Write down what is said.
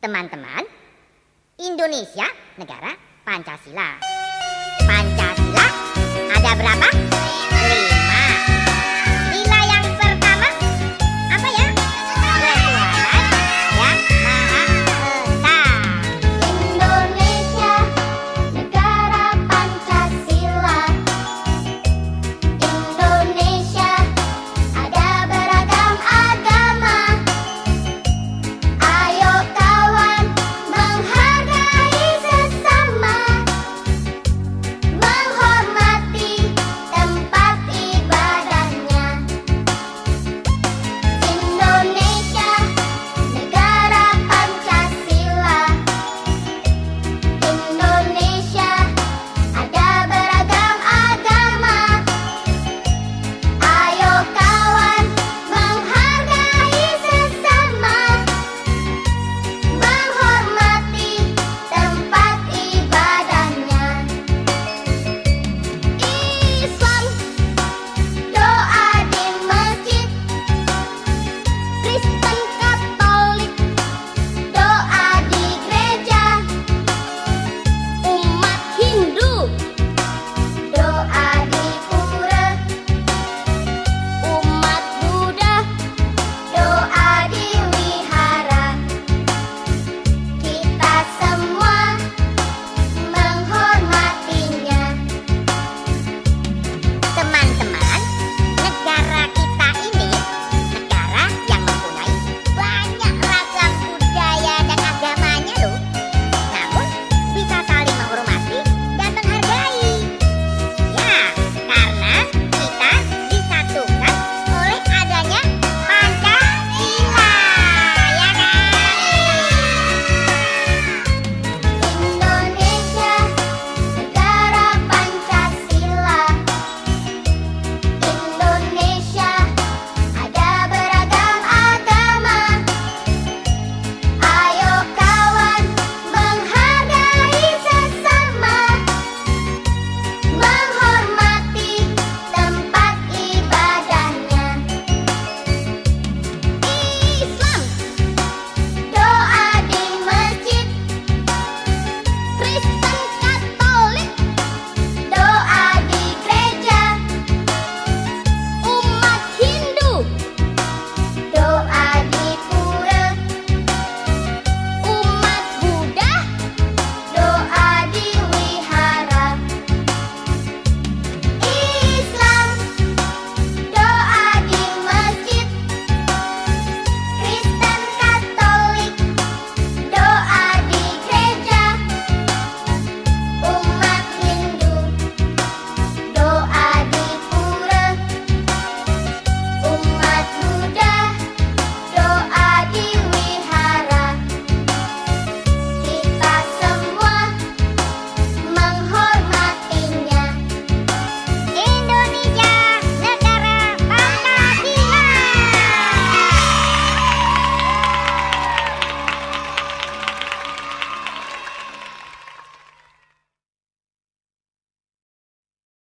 Teman-teman, Indonesia negara Pancasila.